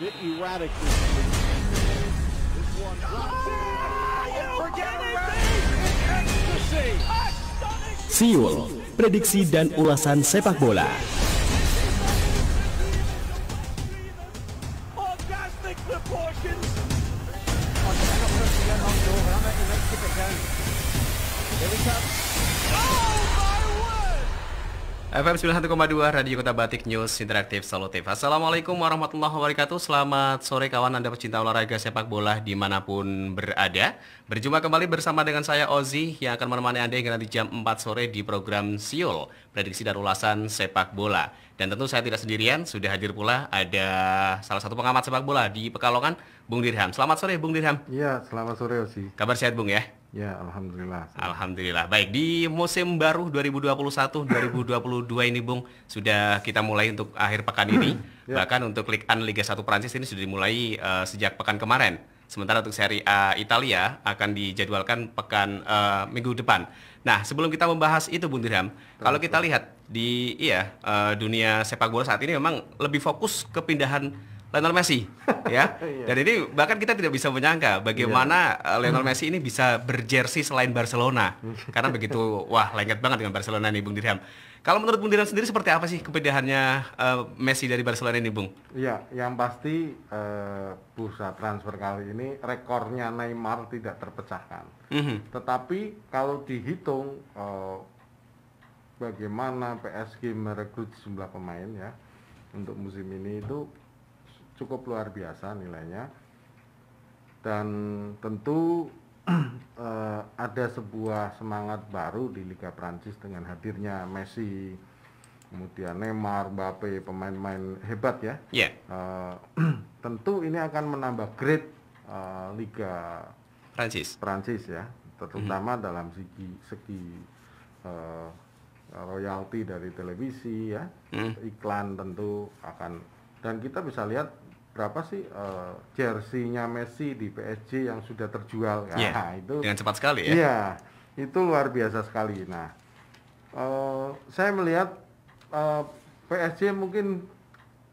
bit erratic this week. This one. Siul, prediksi dan ulasan sepak bola. Oh. FM 91,2 Radio Kota Batik News Interaktif Solutif Assalamualaikum warahmatullahi wabarakatuh. Selamat sore kawan Anda pecinta olahraga sepak bola di mana pun berada. Berjumpa kembali bersama dengan saya Ozi Yang akan menemani Anda hingga nanti jam 4 sore di program Siul Prediksi dan ulasan sepak bola. Dan tentu saya tidak sendirian Sudah hadir pula ada salah satu pengamat sepak bola di Pekalongan Bung Dirham. Selamat sore Bung Dirham. Iya, selamat sore Osi. Kabar sehat Bung ya? Ya, alhamdulillah. Alhamdulillah. Baik, di musim baru 2021-2022 ini Bung, sudah kita mulai untuk akhir pekan ini. Ya. Bahkan untuk Liga 1 Liga 1 Prancis ini sudah dimulai eh, sejak pekan kemarin. Sementara untuk Serie A Italia akan dijadwalkan pekan eh, minggu depan. Nah, sebelum kita membahas itu Bung Dirham, kalau kita lihat di iya eh, dunia sepak bola saat ini memang lebih fokus ke pindahan Lionel Messi ya. Iya. Dan ini bahkan kita tidak bisa menyangka bagaimana uh, Lionel Messi ini bisa berjersey selain Barcelona. Karena begitu wah lengket banget dengan Barcelona nih Bung Dirham. Kalau menurut Bung Dirham sendiri seperti apa sih kepindahannya uh, Messi dari Barcelona ini, Bung? Iya, yang pasti eh, bursa transfer kali ini rekornya Neymar tidak terpecahkan. Mhm. Tetapi kalau dihitung eh, bagaimana PSG merekrut jumlah pemain ya untuk musim ini itu cukup luar biasa nilainya. Dan tentu eh, ada sebuah semangat baru di Liga Prancis dengan hadirnya Messi, kemudian Neymar, Mbappe, pemain-pemain hebat ya. Iya. Eh, tentu ini akan menambah grade eh, Liga Prancis. Prancis ya, terutama dalam segi segi eh, royalti dari televisi ya, Hmm. iklan tentu akan dan kita bisa lihat berapa sih eh, jersey-nya Messi di PSG yang sudah terjual ya Iya. itu Dengan cepat sekali ya. Iya, itu luar biasa sekali. Nah, eh, saya melihat eh, PSG mungkin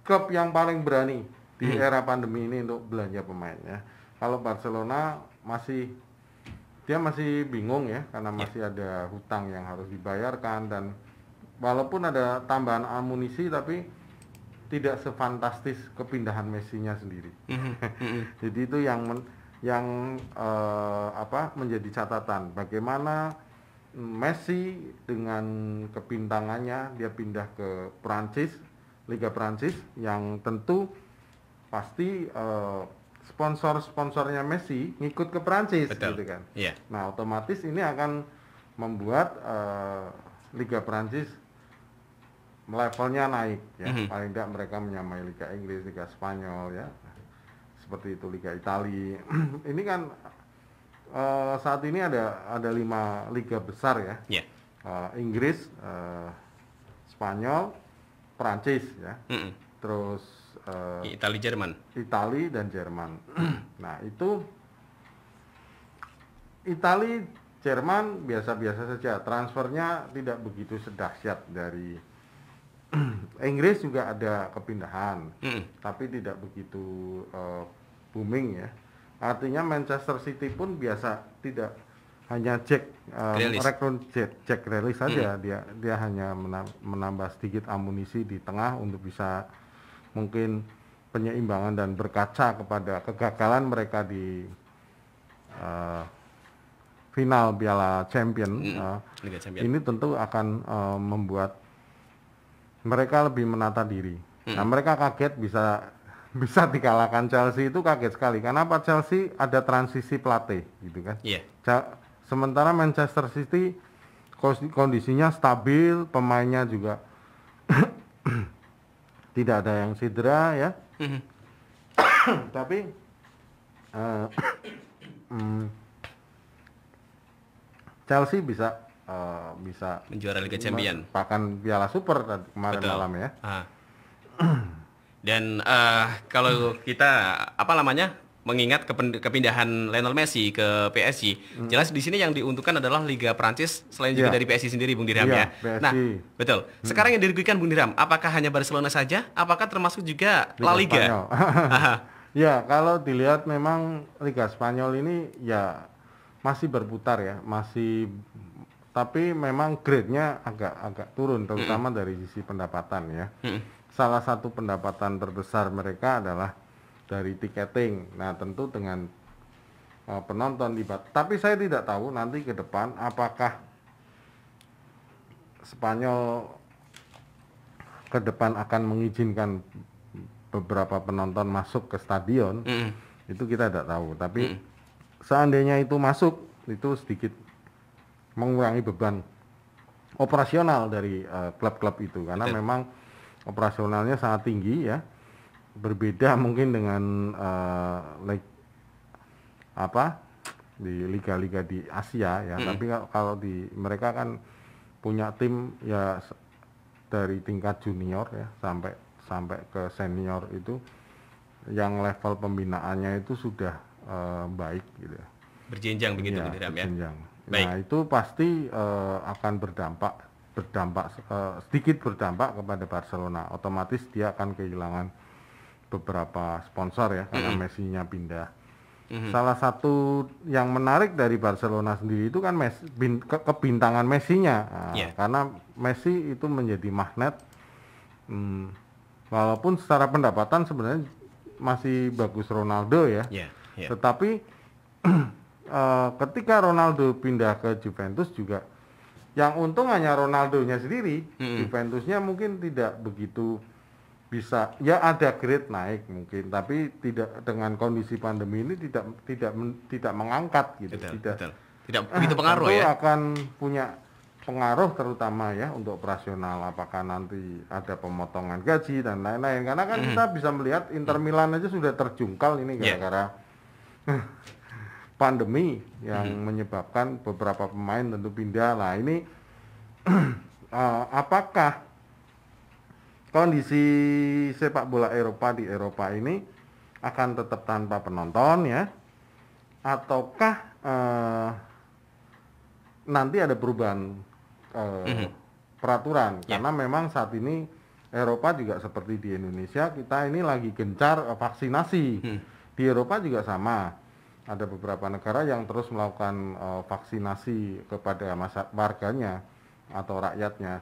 klub yang paling berani di Hmm. era pandemi ini untuk belanja pemain ya. Kalau Barcelona masih dia masih bingung ya karena Iya. masih ada hutang yang harus dibayarkan dan walaupun ada tambahan amunisi tapi tidak sefantastis kepindahan Messi-nya sendiri. Mhm, mhm. Jadi itu yang men- yang eh, apa menjadi catatan bagaimana Messi dengan kepintangannya dia pindah ke Prancis, Liga Prancis yang tentu pasti eh, sponsor-sponsornya Messi ngikut ke Prancis Betul. gitu kan. Iya. Nah, otomatis ini akan membuat eh, Liga Prancis levelnya naik ya. Mhm. Paling tidak mereka menyamai Liga Inggris, Liga Spanyol ya. Seperti itu Liga Italia. ini kan eh, saat ini ada ada lima liga besar ya. Iya. Eh, Inggris, eh, Spanyol, Prancis ya. Mhm. Terus eh, Italia Jerman. Itali dan Jerman. nah, itu Itali, Jerman biasa-biasa saja. Transfernya tidak begitu sedahsyat dari Inggris juga ada kepindahan, Mhm. tapi tidak begitu eh, booming ya. Artinya Manchester City pun biasa tidak hanya Jack eh, Grealish. rekrut Jack, Jack Grealish saja dia dia hanya mena- menambah sedikit amunisi di tengah untuk bisa mungkin penyeimbangan dan berkaca kepada kegagalan mereka di eh, final Piala Champion. Eh, Liga Champions. ini tentu akan eh, membuat mereka lebih menata diri. Nah, mereka kaget bisa bisa dikalahkan Chelsea itu kaget sekali. Kenapa Chelsea ada transisi pelatih gitu kan? Iya. Ca- Sementara Manchester City kondisinya stabil, pemainnya juga tidak ada yang cedera ya. Mhm. Tapi mm, Chelsea bisa eh, bisa Menjuara Liga Champion. bahkan Piala Super tadi kemarin Betul. malam ya. Ah. Dan eh, kalau kita apa namanya mengingat kepindahan Lionel Messi ke PSG. Jelas di sini yang diuntungkan adalah Liga Prancis selain juga Iya. dari PSG sendiri Bung Dirham Iya, ya. PSG. Nah, betul. Sekarang yang dirugikan Bung Dirham, apakah hanya Barcelona saja? Apakah termasuk juga La Liga Liga? Spanyol. Aha. Ya, kalau dilihat memang Liga Spanyol ini ya masih berputar ya, masih tapi memang grade-nya agak agak turun terutama dari sisi pendapatan ya. Mm. Salah satu pendapatan terbesar mereka adalah dari tiketing. Nah, tentu dengan uh, penonton di Tapi saya tidak tahu nanti ke depan apakah Spanyol ke depan akan mengizinkan beberapa penonton masuk ke stadion Mm. itu kita tidak tahu tapi seandainya itu masuk itu sedikit mengurangi beban operasional dari eh, klub-klub itu karena Betul. memang operasionalnya sangat tinggi ya berbeda mungkin dengan eh, leg- apa di liga-liga di Asia ya tapi kalau- di mereka kan punya tim ya dari tingkat junior ya sampai sampai ke senior itu yang level pembinaannya itu sudah eh, baik gitu ya. Berjenjang begitu Iya, Bung Dirham ya. Baik. Nah itu pasti eh, akan berdampak berdampak eh, sedikit berdampak kepada Barcelona. Otomatis dia akan kehilangan beberapa sponsor ya karena Messi-nya pindah. Salah satu yang menarik dari Barcelona sendiri itu kan Messi, bin- ke- kebintangan Messi-nya. Nah, Iya. Karena Messi itu menjadi magnet. Hmm, walaupun secara pendapatan sebenarnya masih bagus Ronaldo ya. Ya, ya. Tetapi eh, ketika Ronaldo pindah ke Juventus juga yang untung hanya Ronaldonya sendiri. Mm-mm. Juventusnya mungkin tidak begitu bisa ya ada grade naik mungkin tapi tidak dengan kondisi pandemi ini tidak tidak men- tidak mengangkat gitu Betul, tidak betul. Tidak begitu pengaruh ya. akan punya pengaruh terutama ya untuk operasional apakah nanti ada pemotongan gaji dan lain-lain karena kan kita bisa melihat Inter Milan aja sudah terjungkal ini Yeah. pandemi yang menyebabkan beberapa pemain tentu pindah. Lah ini eh, apakah kondisi sepak bola Eropa di Eropa ini akan tetap tanpa penonton ya? Ataukah eh, nanti ada perubahan eh, peraturan? Ya. karena memang saat ini Eropa juga seperti di Indonesia kita ini lagi gencar eh, vaksinasi. Di Eropa juga sama ada beberapa negara yang terus melakukan eh, vaksinasi kepada masa warganya atau rakyatnya.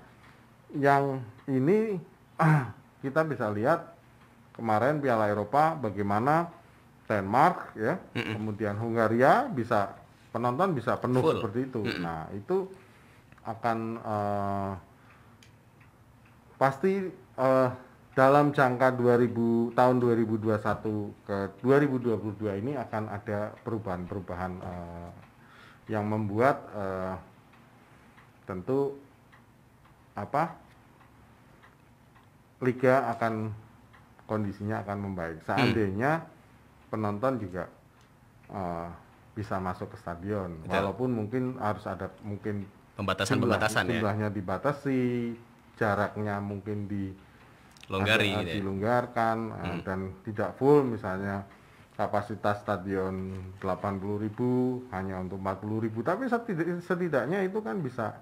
Yang ini kita bisa lihat kemarin Piala Eropa bagaimana Denmark ya kemudian Hungaria bisa penonton bisa penuh Full. seperti itu. Nah itu akan eh, pasti eh, dalam jangka 2000 tahun 2021 ke 2022 ini akan ada perubahan-perubahan eh, yang membuat eh, tentu apa liga akan kondisinya akan membaik seandainya penonton juga eh, bisa masuk ke stadion Betul. walaupun mungkin harus ada mungkin Pembatasan-pembatasan ya. jumlahnya dibatasi jaraknya mungkin di Longgari agak gitu ya. dilonggarkan eh, dan tidak full misalnya kapasitas stadion 80.000 hanya untuk 40.000 tapi setidak- setidaknya itu kan bisa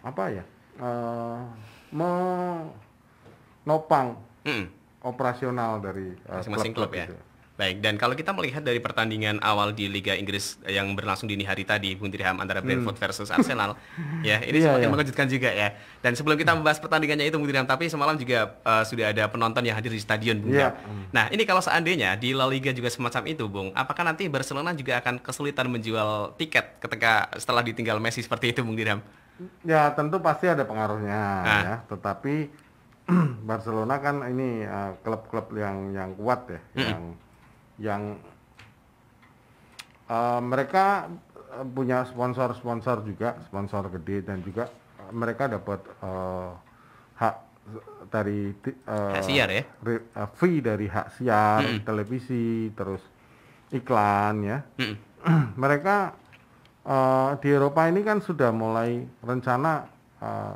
apa ya eh, menopang Mm. operasional dari eh, masing-masing klub ya. itu. Baik, dan kalau kita melihat dari pertandingan awal di Liga Inggris yang berlangsung dini hari tadi, Bung Dirham antara Brentford versus Arsenal, ya ini Hmm. Iya, semakin iya. mengejutkan juga ya. Dan sebelum kita membahas pertandingannya itu, Bung Dirham, tapi semalam juga uh, sudah ada penonton yang hadir di stadion, Bung. Dirham. Nah, ini kalau seandainya di La Liga juga semacam itu, Bung, apakah nanti Barcelona juga akan kesulitan menjual tiket ketika setelah ditinggal Messi seperti itu, Bung Dirham? Ya tentu pasti ada pengaruhnya Ah. ya, tetapi Barcelona kan ini eh, klub-klub yang yang kuat ya, yang yang eh, mereka eh, punya sponsor-sponsor juga, sponsor gede dan juga eh, mereka dapat eh, hak dari Hak siar ya? re- eh, fee dari hak siar, televisi, terus iklan ya Mm. mereka eh, di Eropa ini kan sudah mulai rencana eh,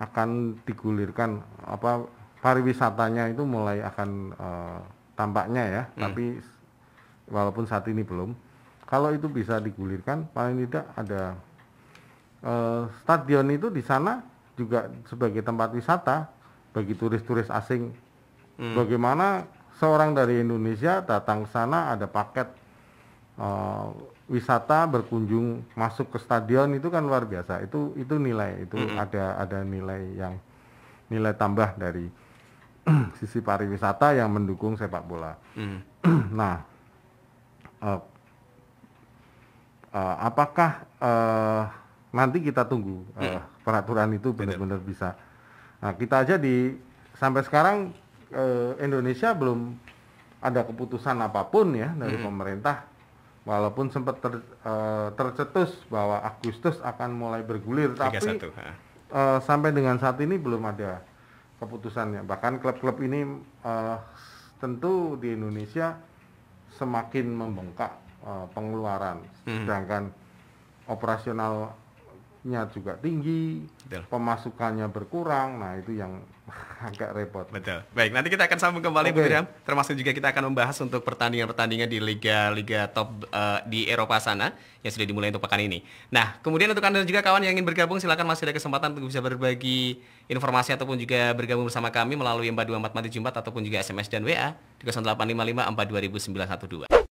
akan digulirkan apa pariwisatanya itu mulai akan eh, tampaknya ya tapi walaupun saat ini belum. Kalau itu bisa digulirkan, paling tidak ada eh, stadion itu di sana juga sebagai tempat wisata bagi turis-turis asing. Bagaimana seorang dari Indonesia datang ke sana ada paket eh, wisata berkunjung masuk ke stadion itu kan luar biasa. Itu itu nilai itu ada ada nilai yang nilai tambah dari sisi pariwisata yang mendukung sepak bola. Hmm. nah, eh, eh, apakah eh, nanti kita tunggu eh, peraturan itu benar-benar bisa. Nah, kita aja di sampai sekarang eh, Indonesia belum ada keputusan apa pun ya dari pemerintah. Walaupun sempat ter- eh, tercetus bahwa Agustus akan mulai bergulir, Liga tapi 1. ha. eh, sampai dengan saat ini belum ada keputusannya. Bahkan klub-klub ini eh, tentu di Indonesia semakin membengkak eh, pengeluaran, sedangkan operasionalnya juga tinggi, Betul. pemasukannya berkurang. Nah itu yang agak repot. Betul. Baik, nanti kita akan sambung kembali Bu Oke. William. Termasuk juga kita akan membahas untuk pertandingan-pertandingan di liga-liga top eh, di Eropa sana yang sudah dimulai untuk pekan ini. Nah, kemudian untuk Anda juga kawan yang ingin bergabung silakan masih ada kesempatan untuk bisa berbagi informasi ataupun juga bergabung bersama kami melalui 424 Mati Jumat ataupun juga SMS dan WA di 0855 42 912.